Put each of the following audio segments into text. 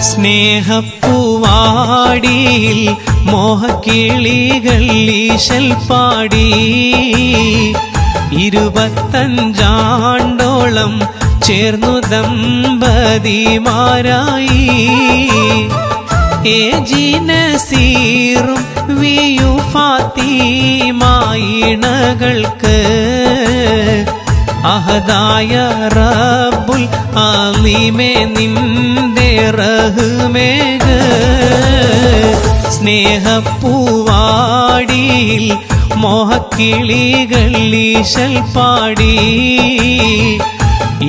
സ്നേഹപ്പൂവാടിയിൽ മോഹക്കിളികൾ ഈശൽ പാടി. ഇരുപത്തഞ്ചാണ്ടോളം ചേർന്നു ദമ്പതിമാരായി. ഏജിനസീറും വിയു ഫാത്തിമായിണകൾക്ക് അഹദായ റബ്ബുൽ ആലിമേ നിന്റെ റഹ്മേക. സ്നേഹപ്പൂവാടിയിൽ മോഹക്കിളികൾ ഈശൽ പാടി.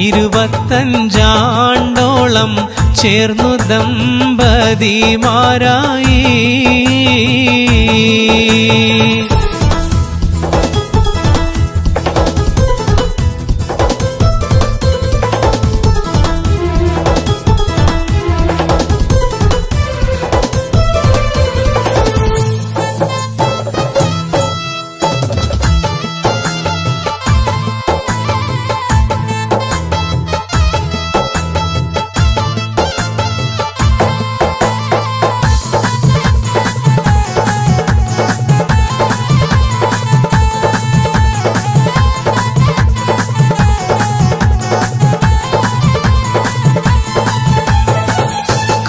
ഇരുപത്തഞ്ചാണ്ടോളം ചേർന്നു ദമ്പതിമാരായി.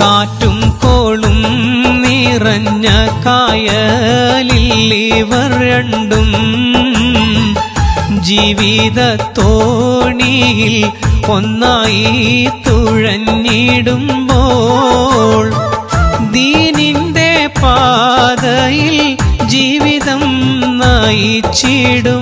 കാറ്റും കോളും നിറഞ്ഞ കായലിൽ രണ്ടും ജീവിത തോണിയിൽ ഒന്നായി തുഴഞ്ഞിടുമ്പോൾ ദീനിന്റെ പാതയിൽ ജീവിതം നയിച്ചിടും.